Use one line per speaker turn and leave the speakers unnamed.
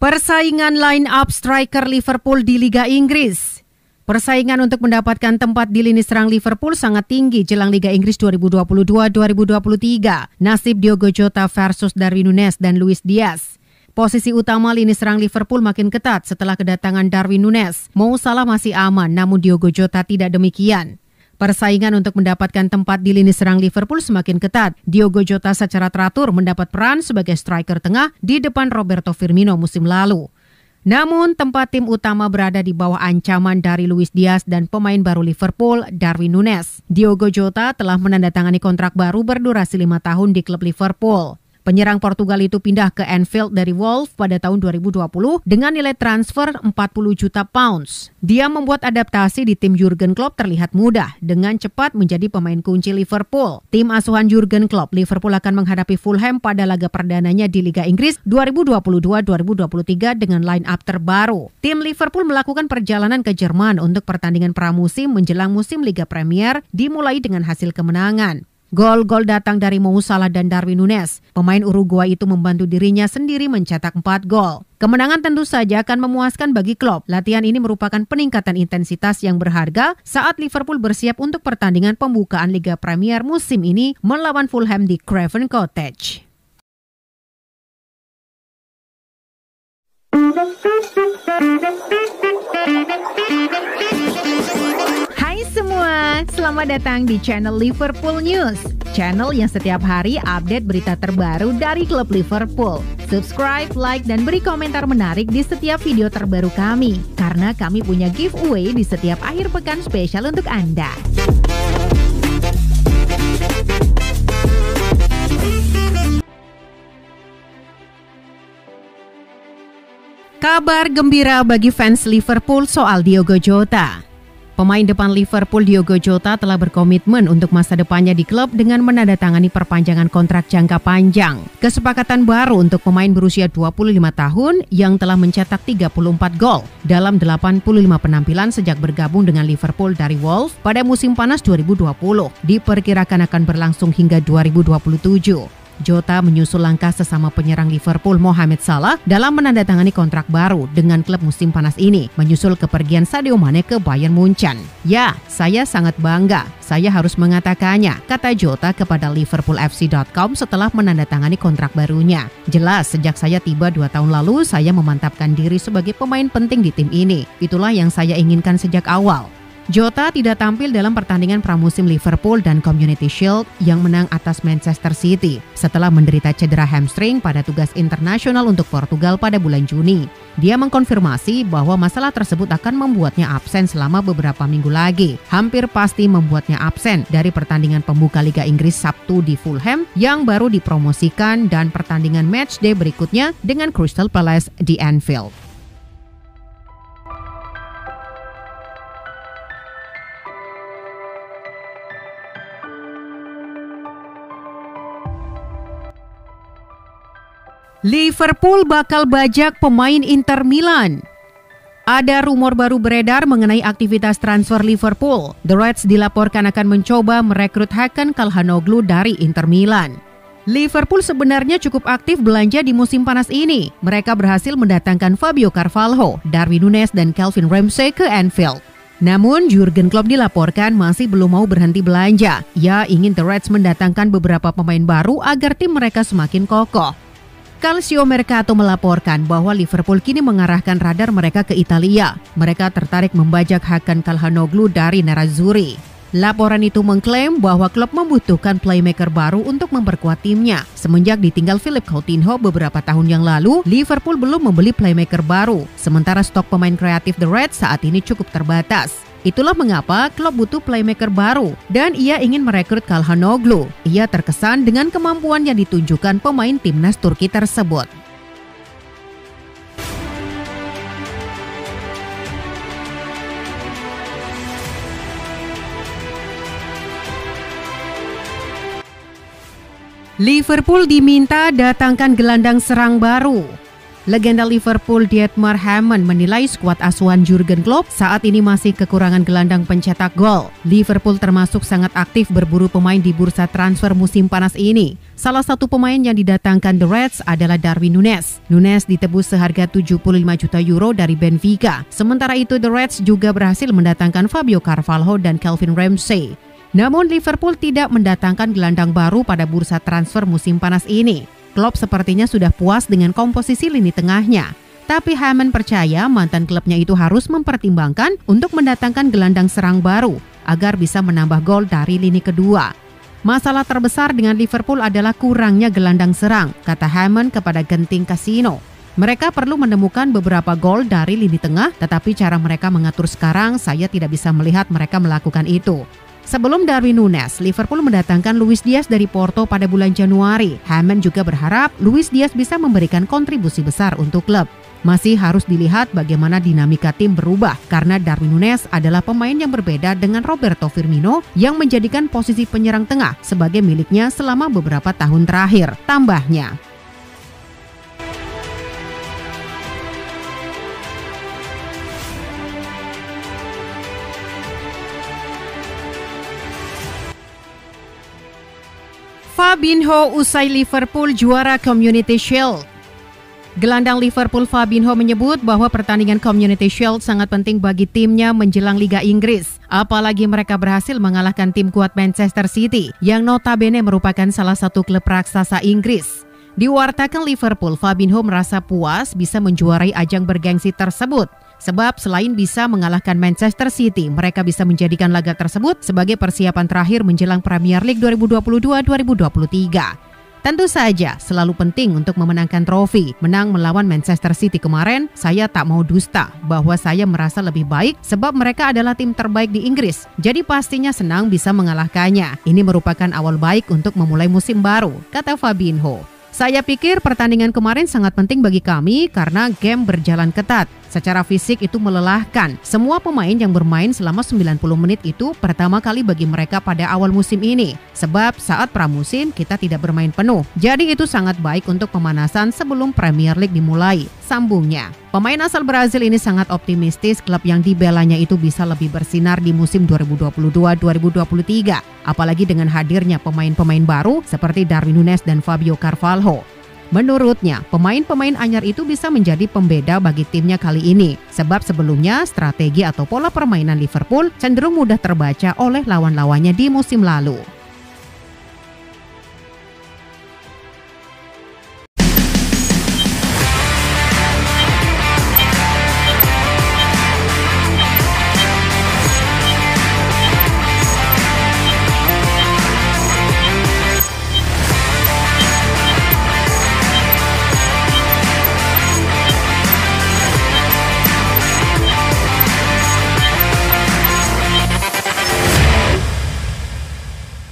Persaingan line-up striker Liverpool di Liga Inggris. Persaingan untuk mendapatkan tempat di lini serang Liverpool sangat tinggi jelang Liga Inggris 2022-2023. Nasib Diogo Jota versus Darwin Nunes dan Luis Diaz. Posisi utama lini serang Liverpool makin ketat setelah kedatangan Darwin Nunes. Mau Salah masih aman, namun Diogo Jota tidak demikian. Persaingan untuk mendapatkan tempat di lini serang Liverpool semakin ketat. Diogo Jota secara teratur mendapat peran sebagai striker tengah di depan Roberto Firmino musim lalu. Namun, tempat tim utama berada di bawah ancaman dari Luis Diaz dan pemain baru Liverpool, Darwin Nunes. Diogo Jota telah menandatangani kontrak baru berdurasi lima tahun di klub Liverpool. Penyerang Portugal itu pindah ke Anfield dari Wolves pada tahun 2020 dengan nilai transfer 40 juta pounds. Dia membuat adaptasi di tim Jurgen Klopp terlihat mudah dengan cepat menjadi pemain kunci Liverpool. Tim asuhan Jurgen Klopp, Liverpool akan menghadapi Fulham pada laga perdananya di Liga Inggris 2022-2023 dengan line up terbaru. Tim Liverpool melakukan perjalanan ke Jerman untuk pertandingan pramusim menjelang musim Liga Premier dimulai dengan hasil kemenangan. Gol-gol datang dari Mo Salah dan Darwin Nunes. Pemain Uruguay itu membantu dirinya sendiri mencetak 4 gol. Kemenangan tentu saja akan memuaskan bagi klub. Latihan ini merupakan peningkatan intensitas yang berharga saat Liverpool bersiap untuk pertandingan pembukaan Liga Premier musim ini melawan Fulham di Craven Cottage. semua, selamat datang di channel Liverpool News. Channel yang setiap hari update berita terbaru dari klub Liverpool. Subscribe, like, dan beri komentar menarik di setiap video terbaru kami. Karena kami punya giveaway di setiap akhir pekan spesial untuk Anda. Kabar gembira bagi fans Liverpool soal Diogo Jota. Pemain depan Liverpool Diogo Jota telah berkomitmen untuk masa depannya di klub dengan menandatangani perpanjangan kontrak jangka panjang. Kesepakatan baru untuk pemain berusia 25 tahun yang telah mencetak 34 gol dalam 85 penampilan sejak bergabung dengan Liverpool dari Wolves pada musim panas 2020 diperkirakan akan berlangsung hingga 2027. Jota menyusul langkah sesama penyerang Liverpool Mohamed Salah dalam menandatangani kontrak baru dengan klub musim panas ini, menyusul kepergian Sadio Mane ke Bayern Munchen. Ya, saya sangat bangga. Saya harus mengatakannya, kata Jota kepada LiverpoolFC.com setelah menandatangani kontrak barunya. Jelas, sejak saya tiba dua tahun lalu, saya memantapkan diri sebagai pemain penting di tim ini. Itulah yang saya inginkan sejak awal. Jota tidak tampil dalam pertandingan pramusim Liverpool dan Community Shield yang menang atas Manchester City setelah menderita cedera hamstring pada tugas internasional untuk Portugal pada bulan Juni. Dia mengkonfirmasi bahwa masalah tersebut akan membuatnya absen selama beberapa minggu lagi. Hampir pasti membuatnya absen dari pertandingan pembuka Liga Inggris Sabtu di Fulham yang baru dipromosikan dan pertandingan matchday berikutnya dengan Crystal Palace di Anfield. Liverpool bakal bajak pemain Inter Milan. Ada rumor baru beredar mengenai aktivitas transfer Liverpool. The Reds dilaporkan akan mencoba merekrut Hakan Kalhanoglu dari Inter Milan. Liverpool sebenarnya cukup aktif belanja di musim panas ini. Mereka berhasil mendatangkan Fabio Carvalho, Darwin Nunes, dan Calvin Ramsey ke Anfield. Namun Jurgen Klopp dilaporkan masih belum mau berhenti belanja. Ia ingin The Reds mendatangkan beberapa pemain baru agar tim mereka semakin kokoh. Calcio Mercato melaporkan bahwa Liverpool kini mengarahkan radar mereka ke Italia. Mereka tertarik membajak Hakan Kalhanoglu dari Nerazzurri. Laporan itu mengklaim bahwa klub membutuhkan playmaker baru untuk memperkuat timnya. Semenjak ditinggal Philip Coutinho beberapa tahun yang lalu, Liverpool belum membeli playmaker baru. Sementara stok pemain kreatif The Reds saat ini cukup terbatas. Itulah mengapa klub butuh playmaker baru dan ia ingin merekrut Kalhanoglu. Ia terkesan dengan kemampuan yang ditunjukkan pemain timnas Turki tersebut. Liverpool diminta datangkan gelandang serang baru. Legenda Liverpool Dietmar Hammond menilai skuad asuhan Jurgen Klopp saat ini masih kekurangan gelandang pencetak gol. Liverpool termasuk sangat aktif berburu pemain di bursa transfer musim panas ini. Salah satu pemain yang didatangkan The Reds adalah Darwin Nunes. Nunes ditebus seharga 75 juta euro dari Benfica. Sementara itu The Reds juga berhasil mendatangkan Fabio Carvalho dan Calvin Ramsey. Namun Liverpool tidak mendatangkan gelandang baru pada bursa transfer musim panas ini. Klopp sepertinya sudah puas dengan komposisi lini tengahnya. Tapi Hammond percaya mantan klubnya itu harus mempertimbangkan untuk mendatangkan gelandang serang baru agar bisa menambah gol dari lini kedua. Masalah terbesar dengan Liverpool adalah kurangnya gelandang serang, kata Hammond kepada Genting Casino. Mereka perlu menemukan beberapa gol dari lini tengah, tetapi cara mereka mengatur sekarang saya tidak bisa melihat mereka melakukan itu. Sebelum Darwin Nunes, Liverpool mendatangkan Luis Diaz dari Porto pada bulan Januari. Hammond juga berharap Luis Diaz bisa memberikan kontribusi besar untuk klub. Masih harus dilihat bagaimana dinamika tim berubah karena Darwin Nunes adalah pemain yang berbeda dengan Roberto Firmino yang menjadikan posisi penyerang tengah sebagai miliknya selama beberapa tahun terakhir. Tambahnya, Fabinho usai Liverpool juara Community Shield. Gelandang Liverpool Fabinho menyebut bahwa pertandingan Community Shield sangat penting bagi timnya menjelang Liga Inggris. Apalagi mereka berhasil mengalahkan tim kuat Manchester City yang notabene merupakan salah satu klub raksasa Inggris. Diwartakan Liverpool, Fabinho merasa puas bisa menjuarai ajang bergengsi tersebut. Sebab selain bisa mengalahkan Manchester City, mereka bisa menjadikan laga tersebut sebagai persiapan terakhir menjelang Premier League 2022-2023. Tentu saja selalu penting untuk memenangkan trofi. Menang melawan Manchester City kemarin, saya tak mau dusta bahwa saya merasa lebih baik sebab mereka adalah tim terbaik di Inggris. Jadi pastinya senang bisa mengalahkannya. Ini merupakan awal baik untuk memulai musim baru, kata Fabinho. Saya pikir pertandingan kemarin sangat penting bagi kami karena game berjalan ketat. Secara fisik itu melelahkan. Semua pemain yang bermain selama 90 menit itu pertama kali bagi mereka pada awal musim ini. Sebab saat pramusim kita tidak bermain penuh. Jadi itu sangat baik untuk pemanasan sebelum Premier League dimulai. Sambungnya. Pemain asal Brazil ini sangat optimistis klub yang dibelanya itu bisa lebih bersinar di musim 2022-2023. Apalagi dengan hadirnya pemain-pemain baru seperti Darwin Nunes dan Fabio Carvalho. Menurutnya, pemain-pemain anyar itu bisa menjadi pembeda bagi timnya kali ini. Sebab sebelumnya strategi atau pola permainan Liverpool cenderung mudah terbaca oleh lawan-lawannya di musim lalu.